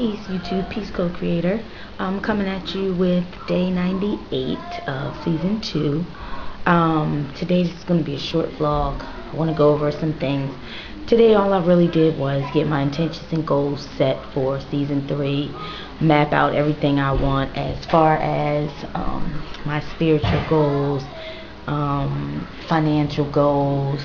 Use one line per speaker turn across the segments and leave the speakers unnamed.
Peace, YouTube, Peace Co-Creator. I'm coming at you with day 98 of season 2. Um, today is going to be a short vlog. I want to go over some things. Today all I really did was get my intentions and goals set for season 3. Map out everything I want as far as um, my spiritual goals, um, financial goals,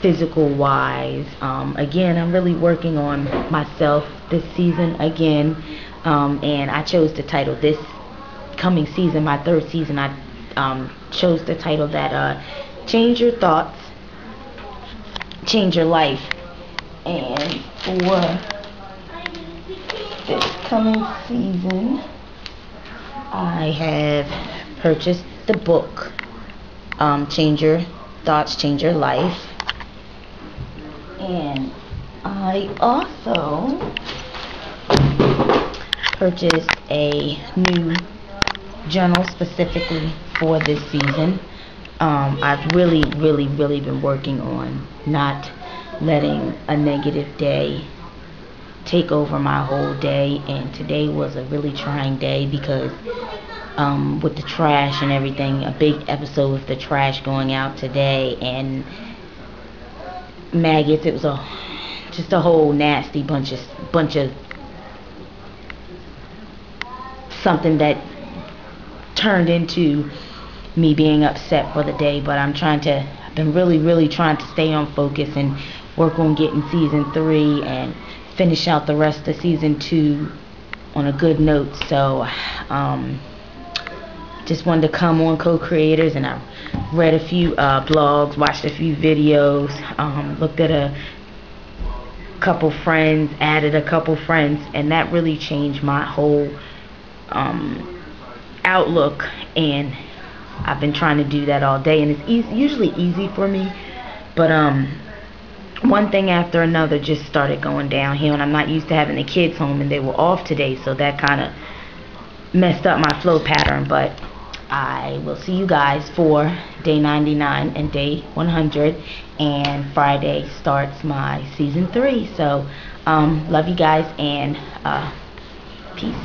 physical wise. Um, again, I'm really working on myself this season again, um, and I chose to title this coming season, my third season. I um, chose the title that uh, "Change Your Thoughts, Change Your Life," and for this coming season, I have purchased the book um, "Change Your Thoughts, Change Your Life." And I also purchased a new journal specifically for this season. Um, I've really, really, really been working on not letting a negative day take over my whole day and today was a really trying day because um, with the trash and everything, a big episode with the trash going out today and maggots. It was a just a whole nasty bunch of bunch of something that turned into me being upset for the day. But I'm trying to. I've been really, really trying to stay on focus and work on getting season three and finish out the rest of season two on a good note. So. Um, just wanted to come on co-creators and I read a few uh, blogs, watched a few videos, um, looked at a couple friends, added a couple friends, and that really changed my whole um, outlook. And I've been trying to do that all day, and it's usually easy for me, but um, one thing after another just started going downhill, and I'm not used to having the kids home, and they were off today, so that kind of messed up my flow pattern, but I will see you guys for day 99 and day 100 and Friday starts my season 3 so um, love you guys and uh, peace